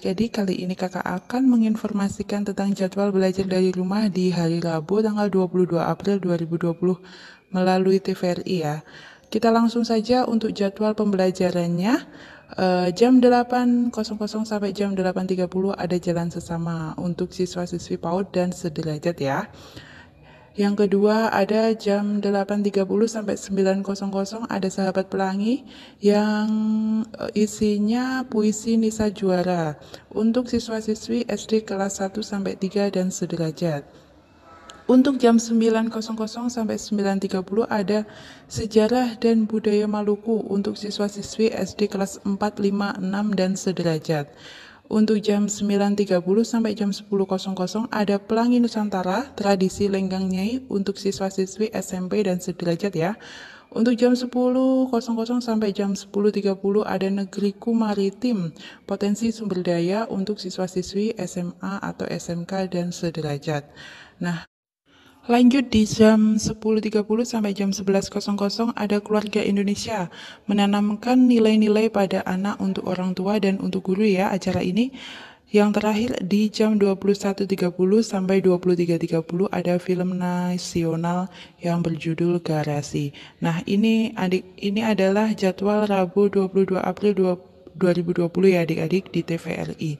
Adik-adik, kali ini kakak akan menginformasikan tentang jadwal belajar dari rumah di hari Rabu tanggal 22 April 2020 melalui TVRI ya. Kita langsung saja untuk jadwal pembelajarannya. Uh, jam 8.00 sampai jam 8.30 ada jalan sesama untuk siswa-siswi PAUD dan sederajat ya. Yang kedua ada jam 8.30 sampai 9.00 ada sahabat pelangi yang eh, isinya puisi Nisa Juara untuk siswa-siswi SD kelas 1 sampai 3 dan sederajat. Untuk jam 9.00 sampai 9.30 ada Sejarah dan Budaya Maluku untuk siswa-siswi SD kelas 4, 5, 6, dan sederajat. Untuk jam 9.30 sampai jam 10.00 ada Pelangi Nusantara, tradisi lenggang nyai untuk siswa-siswi SMP dan sederajat ya. Untuk jam 10.00 sampai jam 10.30 ada Negeriku Maritim, potensi sumber daya untuk siswa-siswi SMA atau SMK dan sederajat. Nah, Lanjut di jam 10.30 sampai jam 11.00 ada keluarga Indonesia menanamkan nilai-nilai pada anak untuk orang tua dan untuk guru ya acara ini. Yang terakhir di jam 21.30 sampai 23.30 ada film nasional yang berjudul Garasi. Nah, ini adik ini adalah jadwal Rabu 22 April 2020 ya adik-adik di TVRI.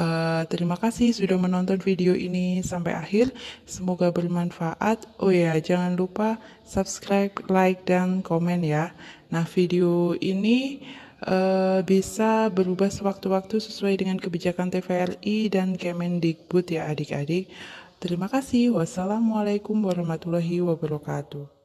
Uh, terima kasih sudah menonton video ini sampai akhir. Semoga bermanfaat. Oh ya, jangan lupa subscribe, like, dan komen ya. Nah, video ini uh, bisa berubah sewaktu-waktu sesuai dengan kebijakan TVRI dan Kemendikbud ya adik-adik. Terima kasih. Wassalamualaikum warahmatullahi wabarakatuh.